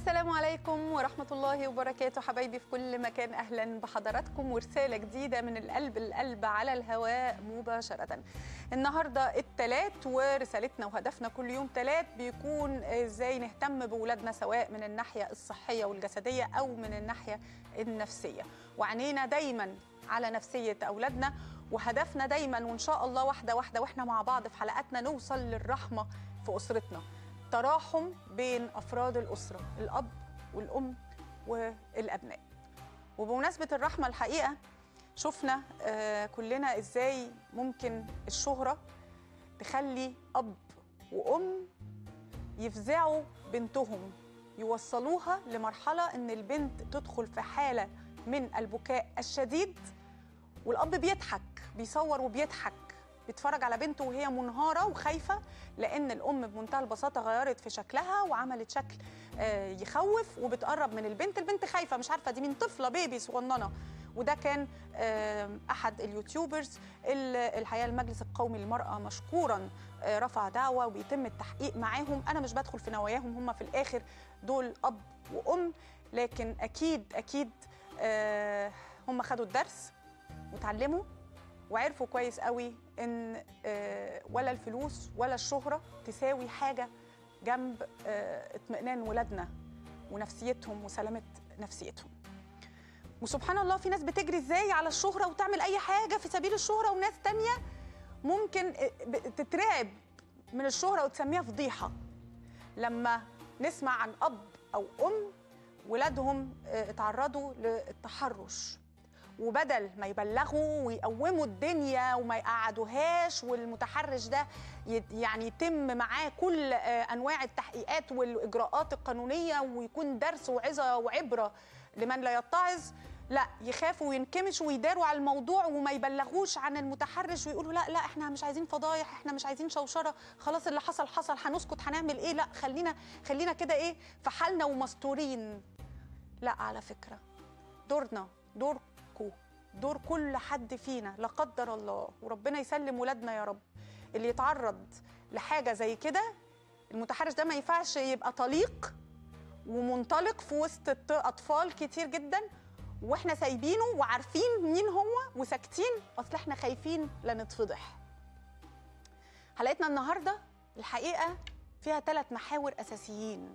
السلام عليكم ورحمة الله وبركاته حبايبي في كل مكان أهلا بحضراتكم ورسالة جديدة من القلب القلب على الهواء مباشرة. النهاردة التلات ورسالتنا وهدفنا كل يوم تلات بيكون إزاي نهتم بولادنا سواء من الناحية الصحية والجسدية أو من الناحية النفسية. وعنينا دايما على نفسية أولادنا وهدفنا دايما وإن شاء الله واحدة واحدة وإحنا مع بعض في حلقاتنا نوصل للرحمة في أسرتنا. تراحم بين أفراد الأسرة الأب والأم والأبناء. وبمناسبة الرحمة الحقيقة شفنا آه كلنا إزاي ممكن الشهرة تخلي أب وأم يفزعوا بنتهم يوصلوها لمرحلة إن البنت تدخل في حالة من البكاء الشديد والأب بيضحك بيصور وبيضحك. بيتفرج على بنته وهي منهارة وخايفة لأن الأم بمنتهى البساطة غيرت في شكلها وعملت شكل يخوف وبتقرب من البنت البنت خايفة مش عارفة دي من طفلة بيبي صغننة. وده كان أحد اليوتيوبرز الحقيقة المجلس القومي للمرأة مشكورا رفع دعوة وبيتم التحقيق معاهم. أنا مش بدخل في نواياهم هم في الآخر دول أب وأم لكن أكيد أكيد هم خدوا الدرس وتعلموا وعرفوا كويس قوي إن ولا الفلوس ولا الشهرة تساوي حاجة جنب اطمئنان ولادنا ونفسيتهم وسلامة نفسيتهم. وسبحان الله في ناس بتجري إزاي على الشهرة وتعمل أي حاجة في سبيل الشهرة وناس تانية ممكن تترعب من الشهرة وتسميها فضيحة. لما نسمع عن أب أو أم ولادهم اتعرضوا للتحرش. وبدل ما يبلغوا ويقوموا الدنيا وما يقعدوهاش والمتحرش ده يعني يتم معاه كل انواع التحقيقات والإجراءات القانونية ويكون درس وعظة وعبرة لمن لا يتعظ لا يخافوا وينكمشوا ويداروا على الموضوع وما يبلغوش عن المتحرش ويقولوا لا لا إحنا مش عايزين فضايح إحنا مش عايزين شوشرة خلاص اللي حصل حصل هنسكت هنعمل إيه؟ لا خلينا خلينا كده إيه؟ في حالنا ومستورين. لا على فكرة دورنا دور دور كل حد فينا لا قدر الله. وربنا يسلم ولادنا يا رب. اللي يتعرض لحاجة زي كده المتحرش ده ما ينفعش يبقى طليق ومنطلق في وسط اطفال كتير جدا وإحنا سايبينه وعارفين مين هو وساكتين أصل إحنا خايفين لا نتفضح. حلقتنا النهارده الحقيقة فيها ثلاث محاور أساسيين.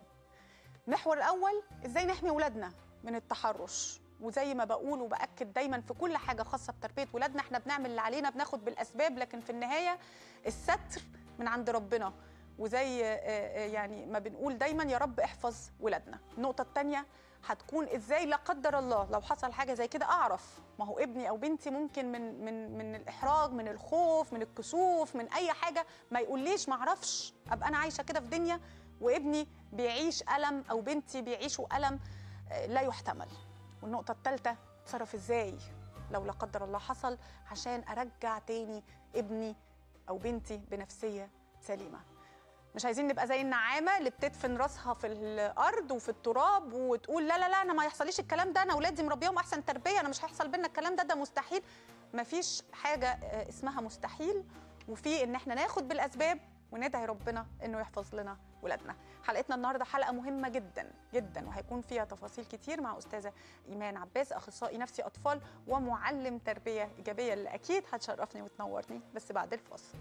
المحور الأول إزاي نحمي ولادنا من التحرش. وزي ما بقول وبأكد دايما في كل حاجة خاصة بتربية ولادنا إحنا بنعمل اللي علينا بناخد بالأسباب لكن في النهاية الستر من عند ربنا. وزي يعني ما بنقول دايما يا رب احفظ ولادنا. النقطة الثانية هتكون إزاي لا قدر الله لو حصل حاجة زي كده أعرف. ما هو ابني أو بنتي ممكن من من من الإحراج من الخوف من الكسوف من أي حاجة ما يقوليش ما أعرفش. أبقى أنا عايشة كده في دنيا وابني بيعيش ألم أو بنتي بيعيشوا ألم لا يحتمل. والنقطة الثالثة أتصرف إزاي؟ لو لا قدر الله حصل عشان أرجع تاني ابني أو بنتي بنفسية سليمة. مش عايزين نبقى زي النعامة اللي بتدفن راسها في الأرض وفي التراب وتقول لا لا لا أنا ما يحصليش الكلام ده أنا أولادي مربيهم أحسن تربية أنا مش هيحصل بينا الكلام ده ده مستحيل. مفيش حاجة اسمها مستحيل وفي إن إحنا ناخد بالأسباب وندعي ربنا إنه يحفظ لنا ولادنا. حلقتنا النهارده حلقة مهمة جدا جدا وهيكون فيها تفاصيل كتير مع أستاذة إيمان عباس أخصائي نفسي أطفال ومعلم تربية إيجابية اللي أكيد هتشرفني وتنورني. بس بعد الفاصل.